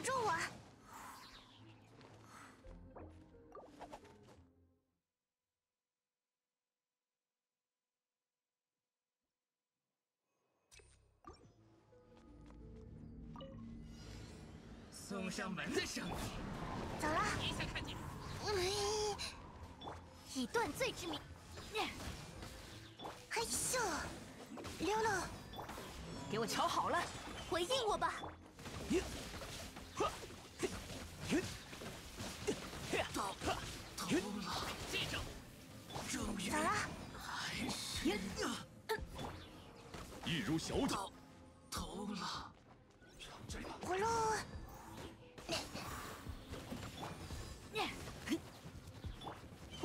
不住我。送上门的声音，走了。别想看见。嗯，以断罪之名。嘿咻，溜溜，给我瞧好了，回应我吧。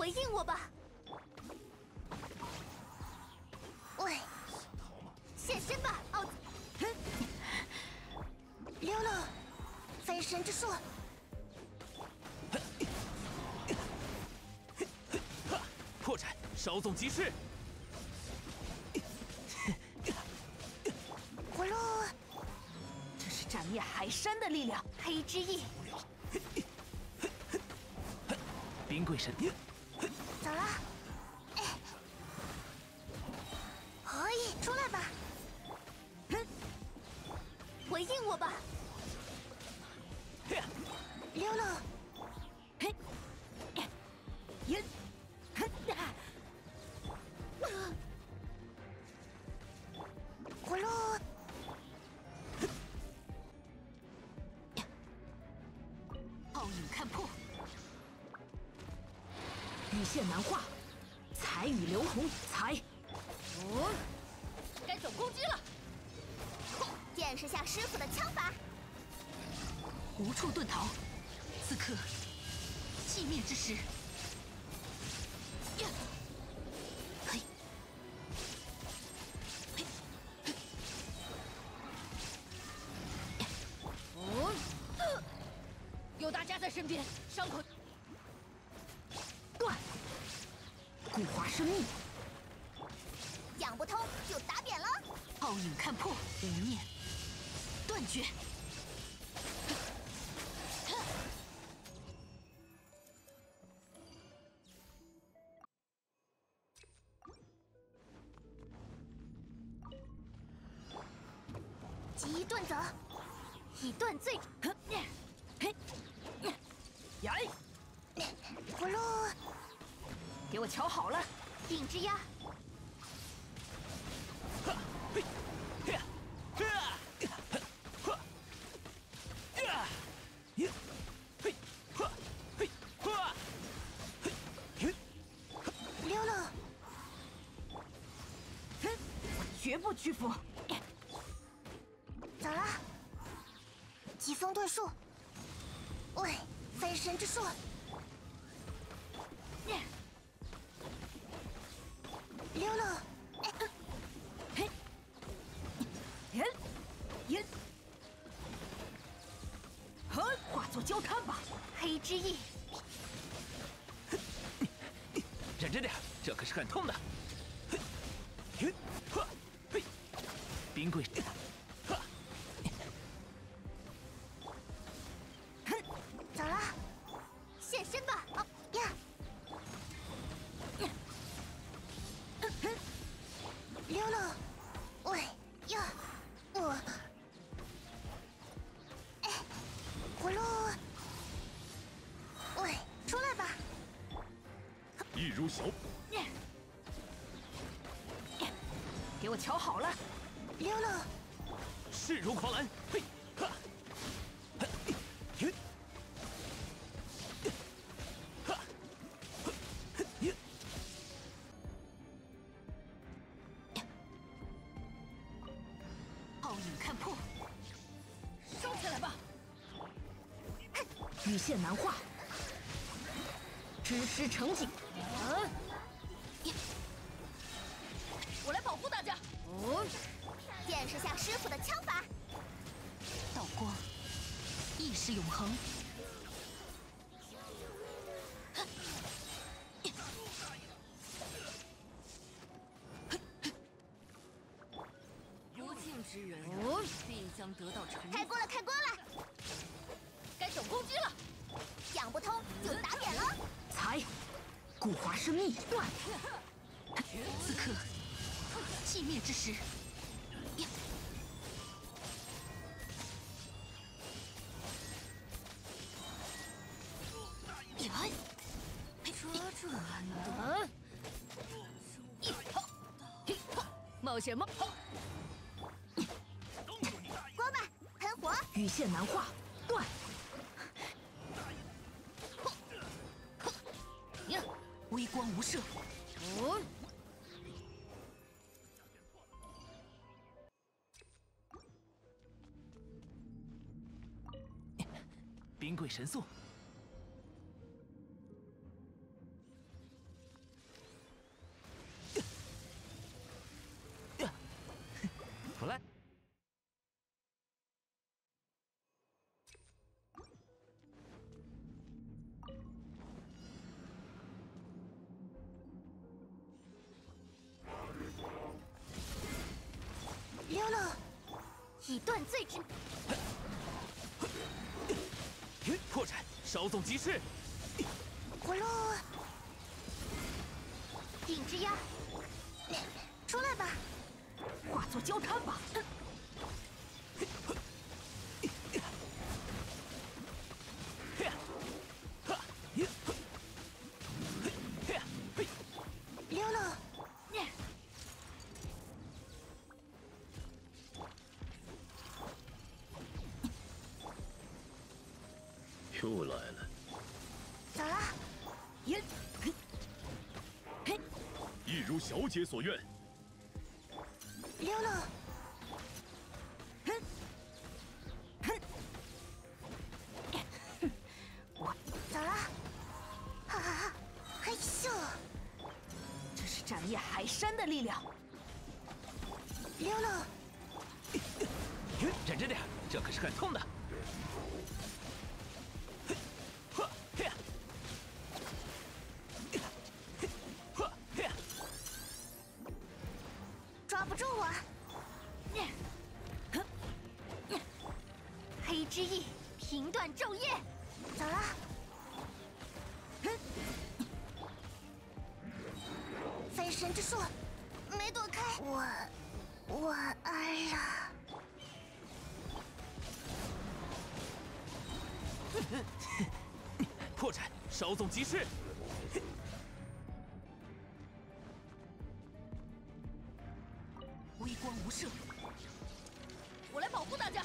回应我吧。喂，现身吧，奥兹。溜溜，飞神之术。破绽，稍纵即逝。葫芦，这是斩灭海山的力量。黑之翼，冰贵神，溜溜。嘿，耶，哼，葫芦，皓影看破，雨线难化，彩雨流红，彩。哦，该走攻击了。见识下师傅的枪法。无处遁逃，此刻寂灭之时。呀，嘿，嘿，哦，有大家在身边，伤口断，固化生命，讲不通就打扁了。泡影看破，无念断绝。走，以断罪。哼，嘿，呀，葫芦，给我瞧好了，顶之压，嘿，嘿，啊，呵，呀，屈服。喂，飞神之术，溜溜，哎，嘿，耶，耶，哼，化作焦炭吧。黑之翼，忍着点，这可是很痛的。嘿，呵，冰贵，给我瞧好了，溜溜，势如狂澜。嘿，哈，嘿，嘿，哈，嘿，皓影看破，收起来吧。羽线难化，知师成景。是永恒。不敬之人必将得到成开锅了开锅了。该总攻击了。想不通就打扁了。才古华生命断此刻寂灭之时。炮，冒险吗？锅巴喷火，羽线难化，断。微光无射。哦。冰柜神速。以断罪之。破绽，稍纵即逝。火龙，顶之压，出来吧，化作焦炭吧。又来了，走了。耶，嘿，一如小姐所愿。溜了。哼，哼，我走了。哈哈哈，嘿咻！这是斩灭海山的力量。溜了。忍着点，这可是很痛的。之意，平断昼夜。走了。飞神之术，没躲开。我晚安了。破绽，稍纵即逝。微光无赦，我来保护大家。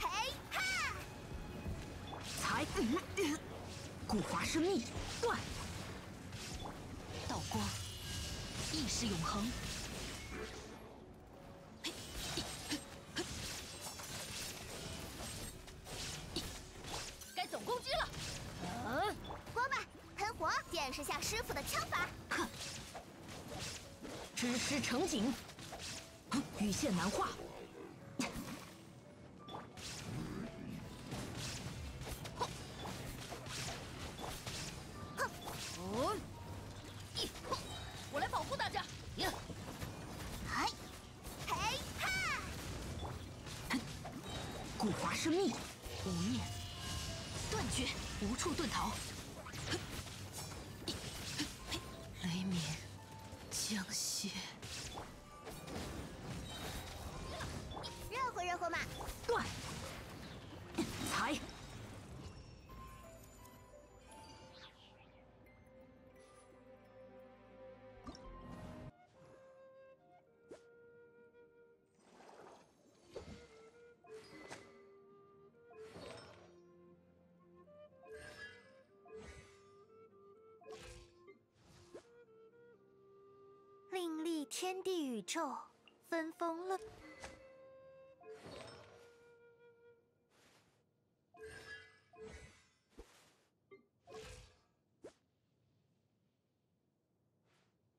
嘿哈！才，古华生命断，道光，意识永恒。该总攻击了。嗯，锅巴喷火，见识下师傅的枪法。哼，知师成景，雨线难化。江雪宙，分封了。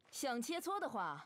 想切磋的话。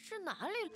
是哪里？